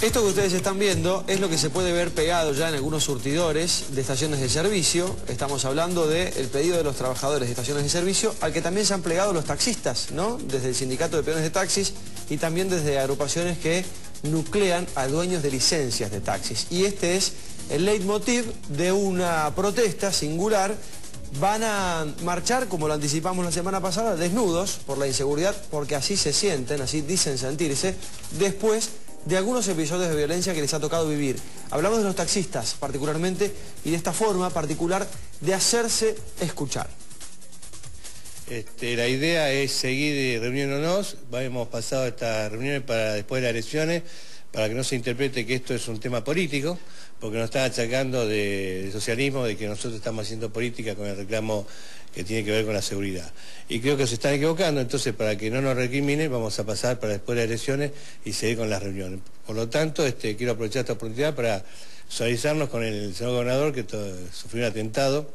Esto que ustedes están viendo es lo que se puede ver pegado ya en algunos surtidores de estaciones de servicio. Estamos hablando del pedido de los trabajadores de estaciones de servicio, al que también se han plegado los taxistas, ¿no? Desde el sindicato de peones de taxis y también desde agrupaciones que nuclean a dueños de licencias de taxis. Y este es el leitmotiv de una protesta singular van a marchar, como lo anticipamos la semana pasada, desnudos por la inseguridad, porque así se sienten, así dicen sentirse, después de algunos episodios de violencia que les ha tocado vivir. Hablamos de los taxistas particularmente y de esta forma particular de hacerse escuchar. Este, la idea es seguir reuniéndonos, hemos pasado estas reuniones para después de las elecciones, para que no se interprete que esto es un tema político, porque nos están achacando de, socialismo, de que nosotros estamos haciendo política con el reclamo que tiene que ver con la seguridad. Y creo que se están equivocando, entonces para que no nos recriminen vamos a pasar para después de las elecciones y seguir con las reuniones. Por lo tanto, este, quiero aprovechar esta oportunidad para solidarizarnos con el señor gobernador que sufrió un atentado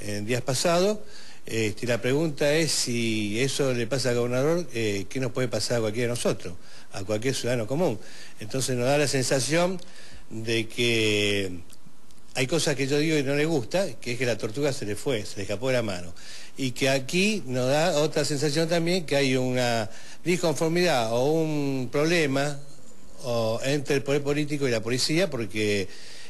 en días pasados. Este, la pregunta es si eso le pasa al gobernador, eh, ¿qué nos puede pasar a cualquiera de nosotros, a cualquier ciudadano común? Entonces nos da la sensación de que hay cosas que yo digo y no le gusta, que es que la tortuga se le fue, se le escapó de la mano. Y que aquí nos da otra sensación también que hay una disconformidad o un problema entre el poder político y la policía porque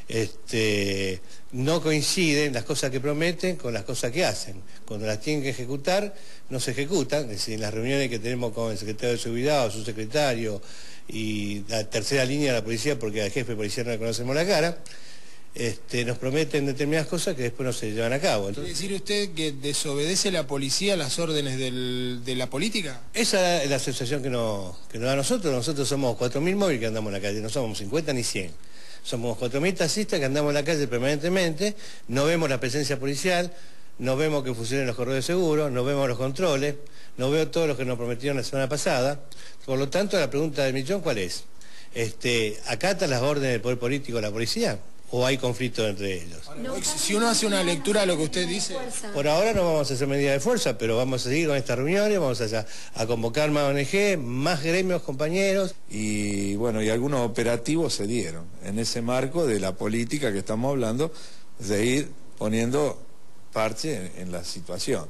este, no coinciden las cosas que prometen con las cosas que hacen. Cuando las tienen que ejecutar, no se ejecutan. Es decir, en las reuniones que tenemos con el secretario de Seguridad o su secretario y la tercera línea de la policía, porque al jefe de policía no le conocemos la cara, este, nos prometen determinadas cosas que después no se llevan a cabo. ¿Quiere decir usted que desobedece la policía las órdenes de la política? Esa es la sensación que nos, que nos da a nosotros. Nosotros somos 4.000 móviles que andamos en la calle, no somos 50 ni 100. Somos 4.000 taxistas que andamos en la calle permanentemente, no vemos la presencia policial, no vemos que funcionen los correos de no vemos los controles, no veo todo lo que nos prometieron la semana pasada. Por lo tanto, la pregunta del millón, ¿cuál es? Este, ¿Acata las órdenes del poder político la policía? ¿O hay conflicto entre ellos? si uno hace una lectura de lo que usted dice... Por ahora no vamos a hacer medida de fuerza, pero vamos a seguir con estas reuniones, vamos a, a convocar más ONG, más gremios, compañeros. Y bueno, y algunos operativos se dieron en ese marco de la política que estamos hablando, de ir poniendo parche en la situación.